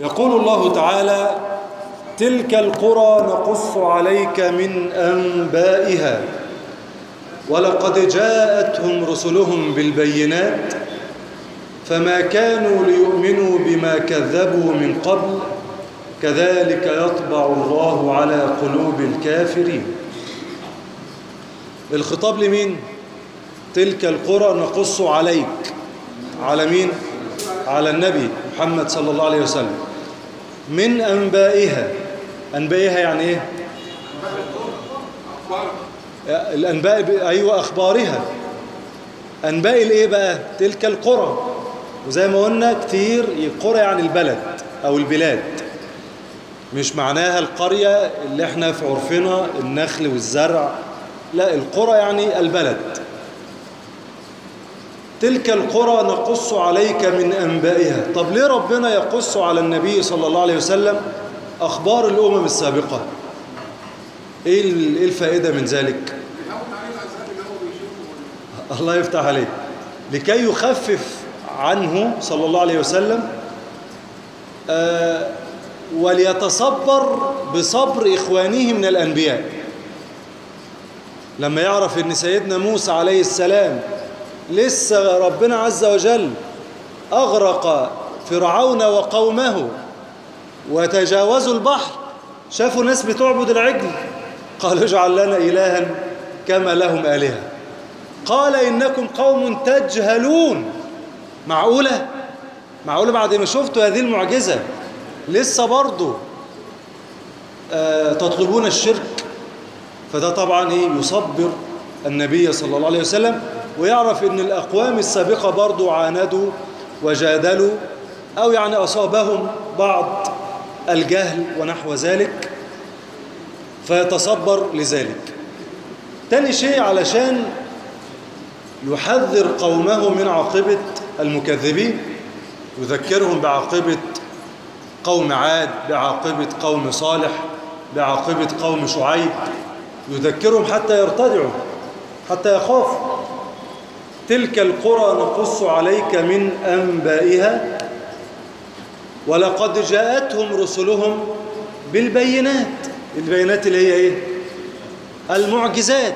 يقول الله تعالى تلك القرى نقص عليك من أنبائها ولقد جاءتهم رسلهم بالبينات فما كانوا ليؤمنوا بما كذبوا من قبل كذلك يطبع الله على قلوب الكافرين. الخطاب لمين؟ تلك القرى نقص عليك. على مين؟ على النبي محمد صلى الله عليه وسلم. من أنبائها. أنبائها يعني إيه؟ الأنباء أيوة أخبارها. أنباء الإيه بقى؟ تلك القرى. وزي ما قلنا كتير القرى يعني البلد أو البلاد. مش معناها القرية اللي إحنا في عرفنا النخل والزرع. لا القرى يعني البلد. تلك القرى نقص عليك من أنبائها. طب ليه ربنا يقص على النبي صلى الله عليه وسلم أخبار الأمم السابقة؟ إيه الفائدة من ذلك؟ الله يفتح عليك. لكي يخفف عنه صلى الله عليه وسلم آه وليتصبر بصبر إخوانه من الأنبياء. لما يعرف أن سيدنا موسى عليه السلام لسه ربنا عز وجل أغرق فرعون وقومه وتجاوزوا البحر. شافوا ناس بتعبد العجل؟ قالوا اجعل لنا إلها كما لهم آلهة. قال إنكم قوم تجهلون. معقولة؟ معقولة بعد ما شفتوا هذه المعجزة؟ لسه برضو آه تطلبون الشرك؟ فده طبعا إيه؟ يصبر النبي صلى الله عليه وسلم ويعرف إن الأقوام السابقة برضو عاندوا وجادلوا أو يعني أصابهم بعض الجهل ونحو ذلك فيتصبر لذلك. تاني شيء علشان يحذر قومه من عاقبة المكذبين يذكرهم بعاقبة قوم عاد بعاقبة قوم صالح بعاقبة قوم شعيب يذكرهم حتى يرتدعوا حتى يخافوا. تلك القرى نقص عليك من أنبائها؟ ولقد جاءتهم رسلهم بالبينات. البينات اللي هي إيه؟ المعجزات.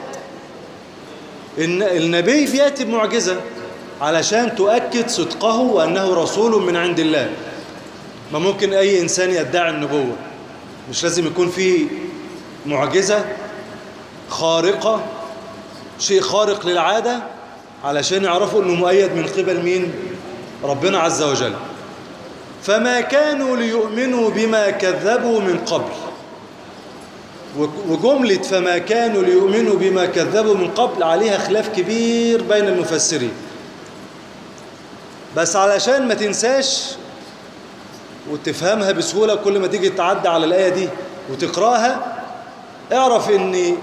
النبي بيأتي بمعجزة علشان تؤكد صدقه وأنه رسول من عند الله. ما ممكن أي إنسان يدعي النبوة. مش لازم يكون في معجزة خارقة شيء خارق للعادة. علشان يعرفوا أنه مؤيد من قبل مين؟ ربنا عز وجل. فما كانوا ليؤمنوا بما كذبوا من قبل. وجملة فما كانوا ليؤمنوا بما كذبوا من قبل عليها خلاف كبير بين المفسرين. بس علشان ما تنساش وتفهمها بسهولة كل ما تيجي تعدي على الآية دي وتقرأها اعرف ان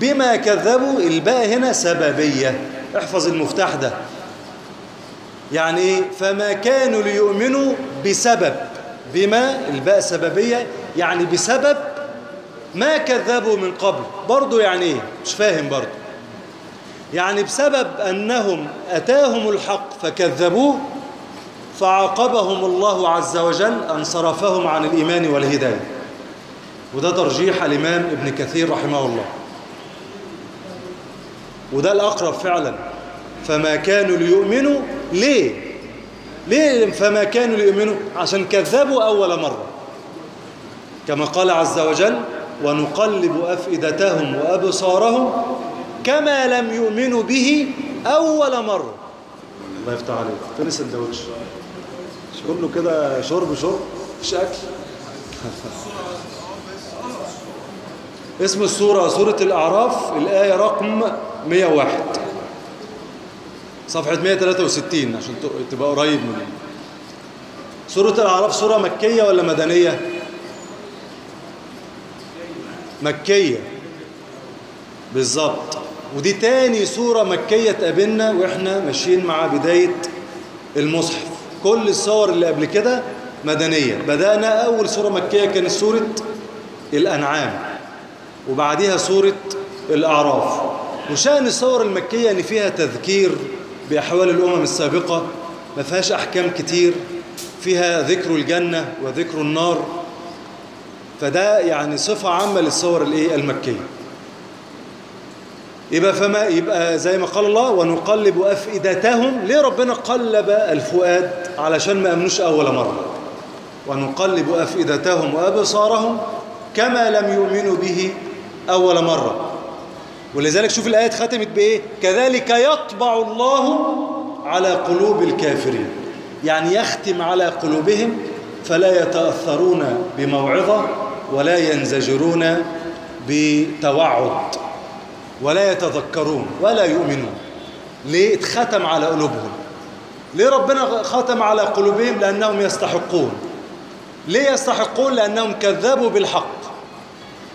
بما كذبوا الباء هنا سببية. احفظ المفتاح ده. يعني إيه فما كانوا ليؤمنوا بسبب بما الباء سببية يعني بسبب ما كذبوا من قبل. برضو يعني إيه؟ مش فاهم برضو. يعني بسبب أنهم أتاهم الحق فكذبوه فعاقبهم الله عز وجل أن صرفهم عن الإيمان والهداية. وده ترجيح الإمام ابن كثير رحمه الله. وده الأقرب فعلا. فما كانوا ليؤمنوا ليه؟ ليه فما كانوا ليؤمنوا؟ عشان كذبوا أول مرة. كما قال عز وجل ونقلب أفئدتهم وأبصارهم كما لم يؤمنوا به أول مرة. الله يفتح عليك. فين السندوتش؟ كله كده شرب شرب. مفيش أكل. اسم السورة سورة الأعراف الآية رقم 101 صفحة 163 عشان تبقى قريب مني. سورة الأعراف سورة مكية ولا مدنية؟ مكية. بالظبط. ودي تاني سورة مكية تقابلنا وإحنا ماشيين مع بداية المصحف. كل الصور اللي قبل كده مدنية. بدأنا أول سورة مكية كانت سورة الأنعام وبعديها سورة الأعراف. وشأن الصور المكية أن فيها تذكير بأحوال الأمم السابقة ما فيهاش أحكام كتير فيها ذكر الجنة وذكر النار. فده يعني صفة عامة للصور الإيه؟ المكية. يبقى فما يبقى زي ما قال الله ونقلب أفئدتهم ليه ربنا قلب الفؤاد؟ علشان ما أمنوش أول مرة. ونقلب أفئدتهم وأبصارهم كما لم يؤمنوا به أول مرة. ولذلك شوف الآية ختمت بإيه؟ كذلك يطبع الله على قلوب الكافرين. يعني يختم على قلوبهم فلا يتأثرون بموعظة ولا ينزجرون بتوعد ولا يتذكرون ولا يؤمنون. ليه؟ اتختم على قلوبهم. ليه ربنا ختم على قلوبهم؟ لأنهم يستحقون. ليه يستحقون؟ لأنهم كذبوا بالحق.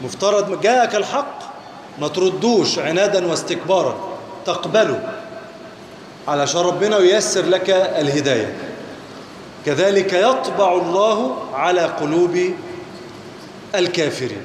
مفترض جاءك الحق ما تردوش عنادا واستكبارا تقبله. علشان ربنا ييسر لك الهداية. كذلك يطبع الله على قلوب الكافرين.